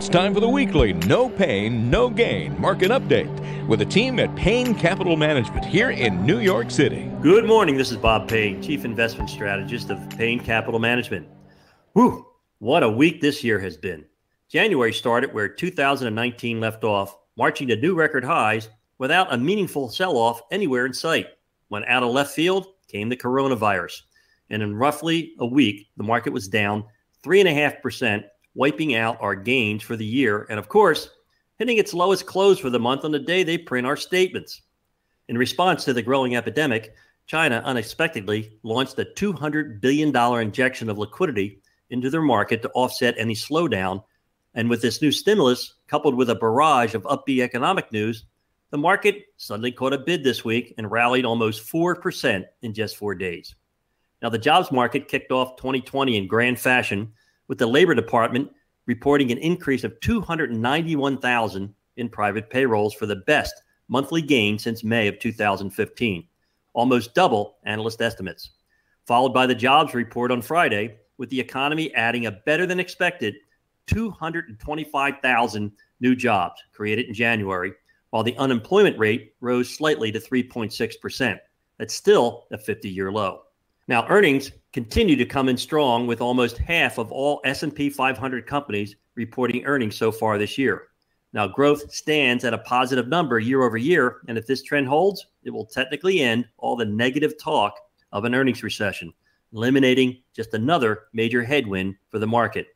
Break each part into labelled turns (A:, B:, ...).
A: It's time for the weekly No Pain, No Gain market update with a team at Payne Capital Management here in New York City.
B: Good morning. This is Bob Payne, Chief Investment Strategist of Payne Capital Management. Whew, what a week this year has been. January started where 2019 left off, marching to new record highs without a meaningful sell off anywhere in sight. When out of left field came the coronavirus. And in roughly a week, the market was down 3.5%, wiping out our gains for the year. And of course, hitting its lowest close for the month on the day they print our statements. In response to the growing epidemic, China unexpectedly launched a $200 billion injection of liquidity into their market to offset any slowdown. And with this new stimulus, coupled with a barrage of upbeat economic news, the market suddenly caught a bid this week and rallied almost 4% in just four days. Now, the jobs market kicked off 2020 in grand fashion, with the Labor Department reporting an increase of 291,000 in private payrolls for the best monthly gain since May of 2015, almost double analyst estimates. Followed by the jobs report on Friday, with the economy adding a better than expected 225,000 new jobs created in January, while the unemployment rate rose slightly to 3.6%. That's still a 50 year low. Now, earnings continue to come in strong with almost half of all S&P 500 companies reporting earnings so far this year. Now, growth stands at a positive number year over year, and if this trend holds, it will technically end all the negative talk of an earnings recession, eliminating just another major headwind for the market.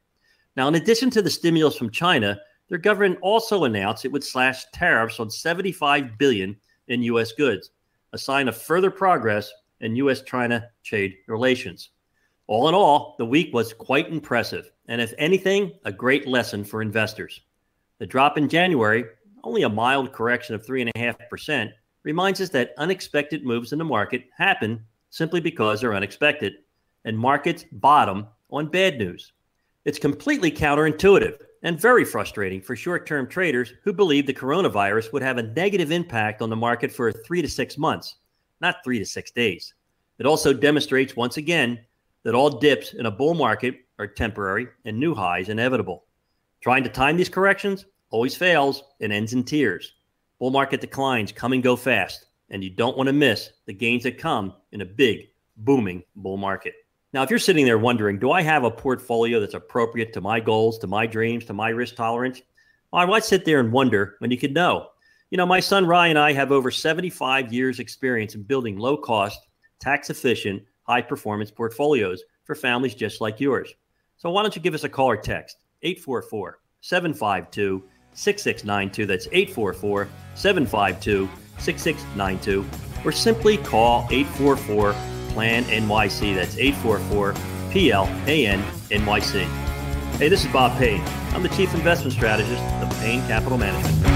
B: Now, in addition to the stimulus from China, their government also announced it would slash tariffs on 75 billion in US goods, a sign of further progress and U.S. China trade relations. All in all, the week was quite impressive, and if anything, a great lesson for investors. The drop in January, only a mild correction of 3.5%, reminds us that unexpected moves in the market happen simply because they're unexpected, and markets bottom on bad news. It's completely counterintuitive and very frustrating for short term traders who believe the coronavirus would have a negative impact on the market for three to six months not three to six days. It also demonstrates once again that all dips in a bull market are temporary and new highs inevitable. Trying to time these corrections always fails and ends in tears. Bull market declines come and go fast, and you don't want to miss the gains that come in a big, booming bull market. Now, if you're sitting there wondering, do I have a portfolio that's appropriate to my goals, to my dreams, to my risk tolerance? Well, why sit there and wonder when you could know? You know, my son Ryan and I have over 75 years experience in building low cost, tax efficient, high performance portfolios for families just like yours. So why don't you give us a call or text 844 752 6692. That's 844 752 6692. Or simply call 844 PLAN NYC. That's 844 PLAN NYC. Hey, this is Bob Payne. I'm the Chief Investment Strategist of Payne Capital Management.